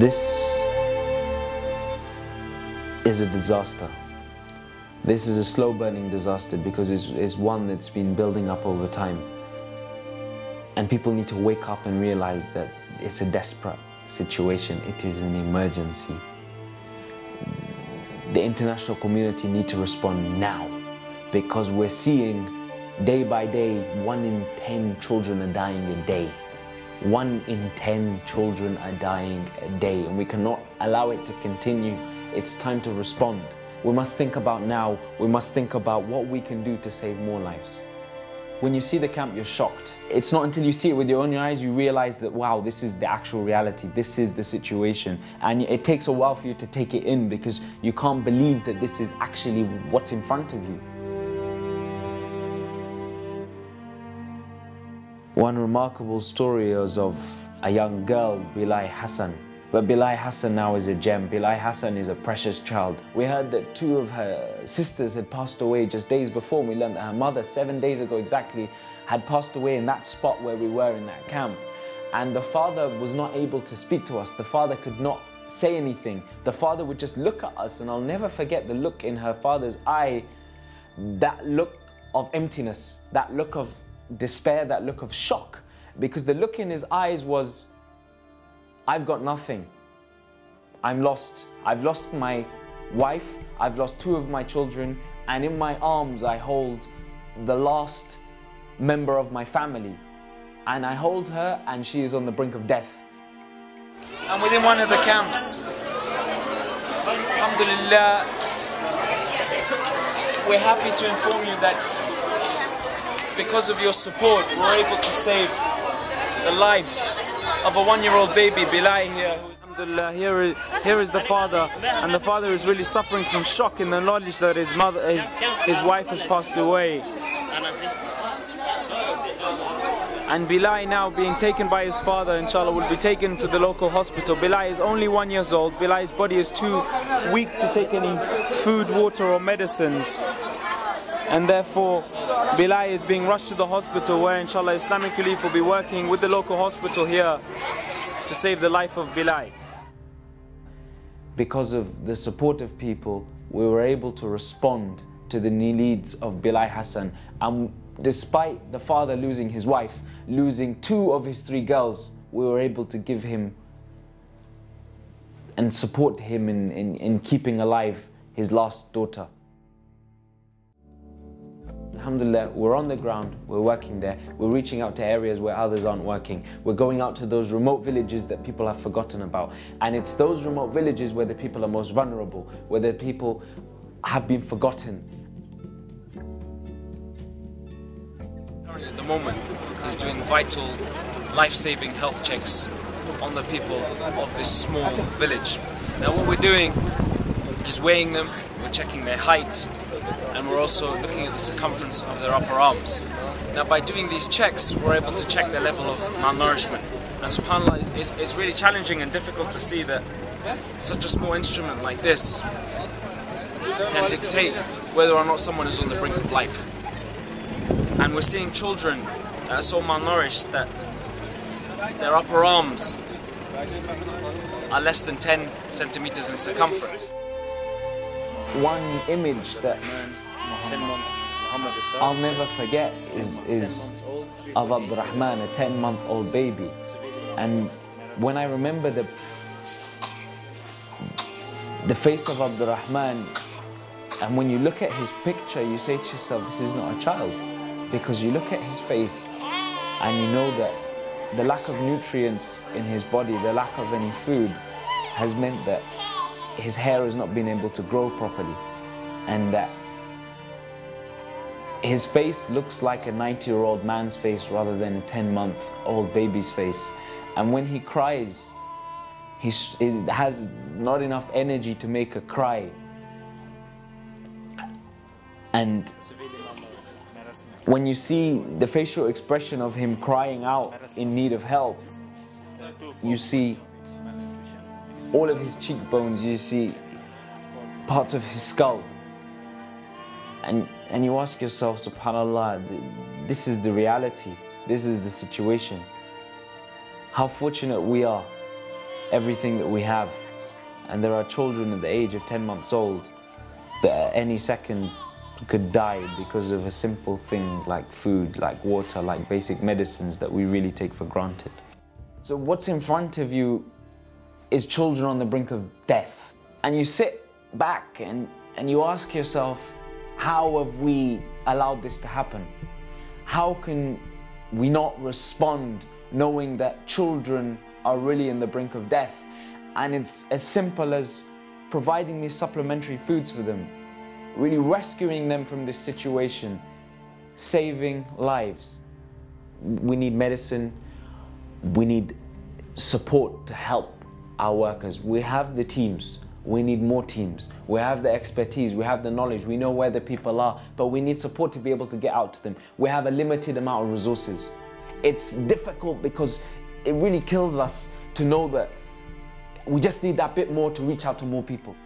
This is a disaster. This is a slow burning disaster because it's, it's one that's been building up over time. And people need to wake up and realize that it's a desperate situation, it is an emergency. The international community need to respond now because we're seeing day by day one in 10 children are dying a day. One in 10 children are dying a day, and we cannot allow it to continue. It's time to respond. We must think about now, we must think about what we can do to save more lives. When you see the camp, you're shocked. It's not until you see it with your own eyes you realize that, wow, this is the actual reality, this is the situation. And it takes a while for you to take it in because you can't believe that this is actually what's in front of you. One remarkable story is of a young girl, Bilal Hassan. But Bilal Hassan now is a gem. Bilal Hassan is a precious child. We heard that two of her sisters had passed away just days before. We learned that her mother, seven days ago exactly, had passed away in that spot where we were in that camp. And the father was not able to speak to us. The father could not say anything. The father would just look at us, and I'll never forget the look in her father's eye that look of emptiness, that look of despair, that look of shock. Because the look in his eyes was, I've got nothing. I'm lost. I've lost my wife, I've lost two of my children, and in my arms I hold the last member of my family. And I hold her, and she is on the brink of death. I'm within one of the camps. Alhamdulillah, we're happy to inform you that because of your support, we're able to save the life of a one-year-old baby, Bilal here. Alhamdulillah, here is, here is the father, and the father is really suffering from shock in the knowledge that his mother, his, his wife has passed away. And Bilal now being taken by his father, inshallah, will be taken to the local hospital. Bilal is only one years old. Bilal's body is too weak to take any food, water or medicines. And therefore, Bilal is being rushed to the hospital where inshallah Islamic Relief will be working with the local hospital here to save the life of Bilal. Because of the support of people, we were able to respond to the needs of Bilal Hassan. And despite the father losing his wife, losing two of his three girls, we were able to give him and support him in, in, in keeping alive his last daughter. Alhamdulillah, we're on the ground, we're working there, we're reaching out to areas where others aren't working. We're going out to those remote villages that people have forgotten about. And it's those remote villages where the people are most vulnerable, where the people have been forgotten. Currently at the moment is doing vital, life-saving health checks on the people of this small village. Now what we're doing is weighing them, we're checking their height, and we're also looking at the circumference of their upper arms. Now by doing these checks, we're able to check their level of malnourishment. And subhanAllah, it's, it's, really challenging and difficult to see that such a small instrument like this can dictate whether or not someone is on the brink of life. And we're seeing children that are so malnourished that their upper arms are less than 10 centimeters in circumference. One image that I'll never forget is, is of Abdurrahman, a 10 month old baby. And when I remember the, the face of Abdurrahman, and when you look at his picture, you say to yourself, this is not a child. Because you look at his face and you know that the lack of nutrients in his body, the lack of any food, has meant that his hair has not been able to grow properly. And that his face looks like a 90 year old man's face rather than a 10 month old baby's face. And when he cries, he has not enough energy to make a cry. And when you see the facial expression of him crying out in need of help, you see all of his cheekbones, you see parts of his skull. And, and you ask yourself, subhanAllah, this is the reality, this is the situation. How fortunate we are everything that we have. And there are children at the age of 10 months old that at any second could die because of a simple thing like food, like water, like basic medicines that we really take for granted. So what's in front of you is children on the brink of death. And you sit back and, and you ask yourself, how have we allowed this to happen? How can we not respond knowing that children are really in the brink of death? And it's as simple as providing these supplementary foods for them, really rescuing them from this situation, saving lives. We need medicine, we need support to help our workers. We have the teams, we need more teams. We have the expertise, we have the knowledge, we know where the people are, but we need support to be able to get out to them. We have a limited amount of resources. It's difficult because it really kills us to know that we just need that bit more to reach out to more people.